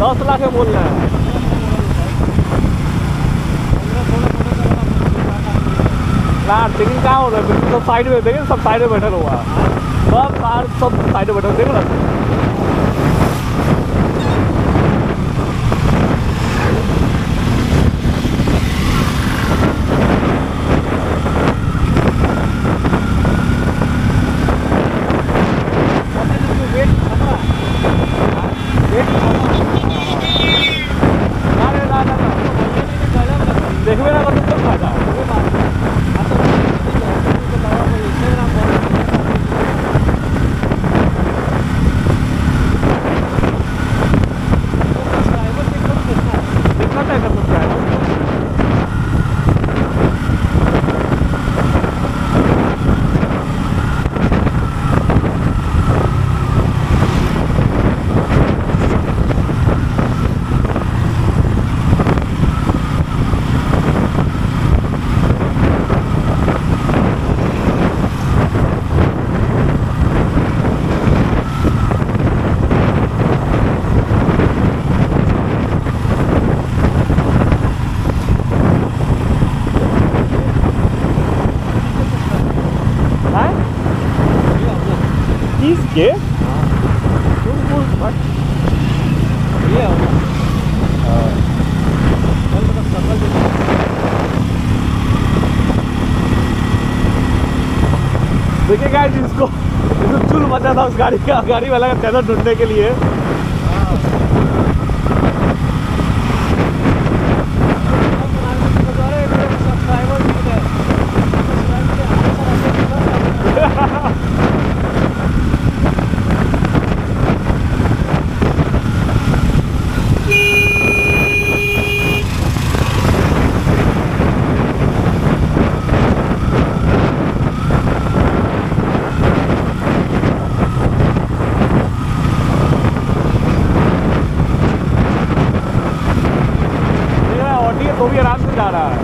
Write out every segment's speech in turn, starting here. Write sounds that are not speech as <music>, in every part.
दस लाख बोल रहे हैं। लेकिन क्या हो रहा है? बिल्कुल सब साइड में देखिए सब साइड में बैठे हुआ सब कार सब साइड में बैठे देखो ना रे, ना ना ना देखबे ना तो सब फ़ायदा है कितना टाइम कर सकता है हैं के देखिए गाइस इसको इसको चुल मचा था उस गाड़ी का गाड़ी वाला का चैनल ढूँढने के लिए देख रहा है ऑडी है तो भी आराम से जा रहा है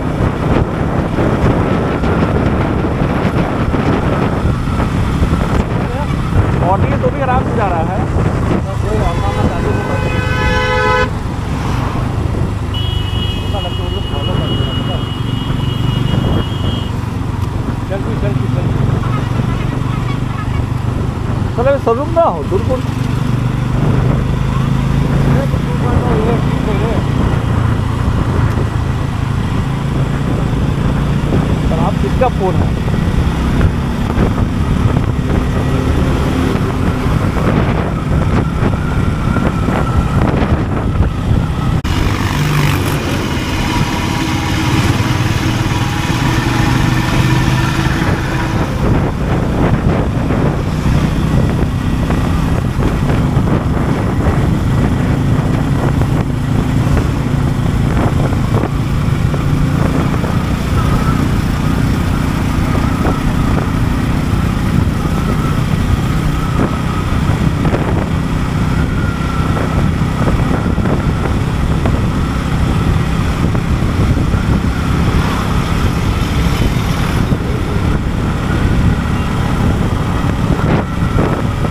ऑडी है तो भी आराम से जा रहा है शोरूम ना हो सर आप किसका फ़ोन है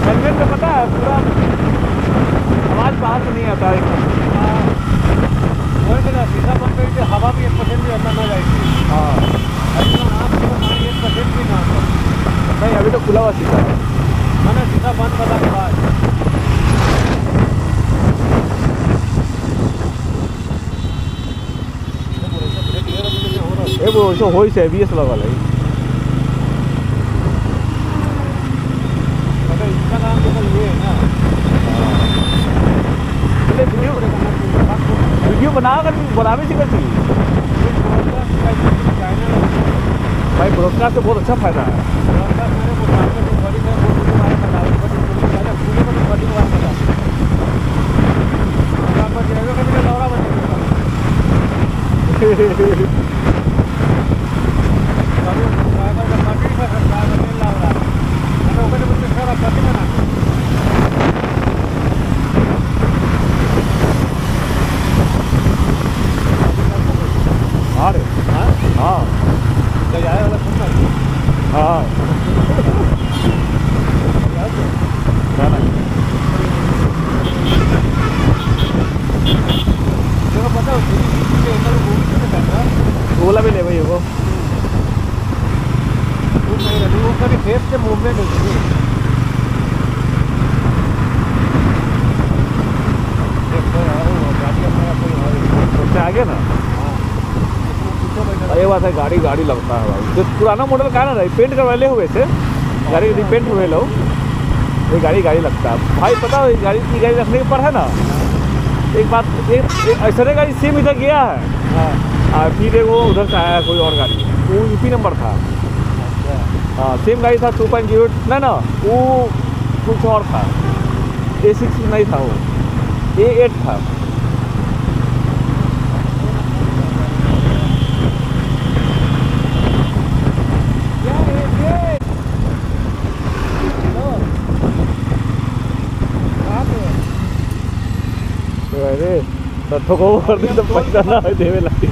हेलमेट में पता है पूरा आवाज़ बाहर से नहीं आता है। हवा भी एक परसेंट भी अंदर ना जाएगी हाँ। आपको एक परसेंट भी ना नहीं अभी तो खुला हुआ शीशा है। मैंने सीधा बंद करा के बाद वो ऐसा हो ही से बी एस लगा है अगर इसका काम तो ये है ना पहले वीडियो वीडियो बनाकर बनावे से कैसी भाई ब्रॉडकास्ट से बहुत अच्छा फ़ायदा है हाँ <laughs> <laughs> रे हाँ हाँ ना, ना। बोला भी ले भाई वो वो नहीं रहती वो कभी फेस से मूवमेंट होती है देखो यार वो गाड़ी अपना कोई है उससे आगे ना पीछे बैठा और ये बात है गाड़ी गाड़ी लगता है भाई। जो पुराना मॉडल का है ना पेंट करवाले हुए थे। गाड़ी रिपेंट हुए लोग ये गाड़ी गाड़ी लगता है। भाई पता है गाड़ी की गाड़ी रखने के पर है ना एक बात एक, ऐसा गाड़ी सेम इधर गया है। हाँ। फिर वो उधर से आया कोई और गाड़ी। वो यूपी नंबर था। अच्छा। हाँ सेम गाड़ी था टू पॉइंट ज़ीरो नहीं ना वो कुछ और था। ए सिक्स नहीं था वो। ए एट था क्या है ये हेलो कहाँ पे हो? तो अरे तो को कर दी तो पैसा ना देवे लगी